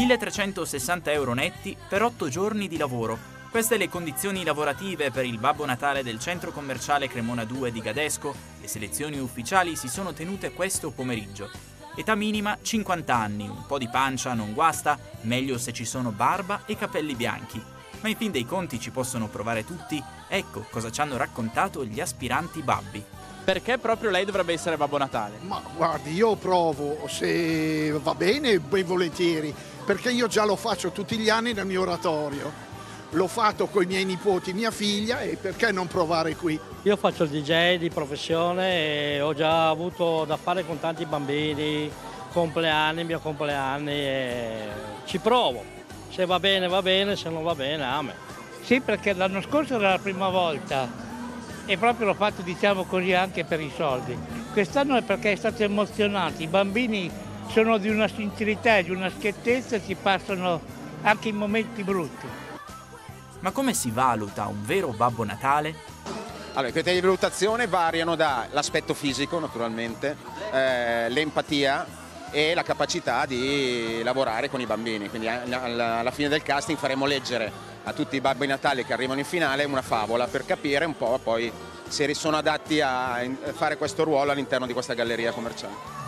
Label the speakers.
Speaker 1: 1360 euro netti per 8 giorni di lavoro. Queste le condizioni lavorative per il Babbo Natale del centro commerciale Cremona 2 di Gadesco. Le selezioni ufficiali si sono tenute questo pomeriggio. Età minima 50 anni, un po' di pancia non guasta, meglio se ci sono barba e capelli bianchi. Ma in fin dei conti ci possono provare tutti. Ecco cosa ci hanno raccontato gli aspiranti babbi.
Speaker 2: Perché proprio lei dovrebbe essere Babbo Natale?
Speaker 3: Ma guardi, io provo, se va bene, ben volentieri, perché io già lo faccio tutti gli anni nel mio oratorio. L'ho fatto con i miei nipoti, mia figlia e perché non provare qui?
Speaker 4: Io faccio il DJ di professione e ho già avuto da fare con tanti bambini, compleanni, mio compleanni e ci provo. Se va bene va bene, se non va bene amen.
Speaker 5: Sì, perché l'anno scorso era la prima volta e proprio l'ho fatto diciamo così anche per i soldi. Quest'anno è perché è stato emozionante, i bambini sono di una sincerità e di una schiettezza e si passano anche in momenti brutti.
Speaker 1: Ma come si valuta un vero Babbo Natale?
Speaker 6: Allora, i criteri di valutazione variano dall'aspetto fisico, naturalmente, eh, l'empatia e la capacità di lavorare con i bambini. Quindi alla fine del casting faremo leggere a tutti i babbi natali che arrivano in finale una favola per capire un po' poi se sono adatti a fare questo ruolo all'interno di questa galleria commerciale.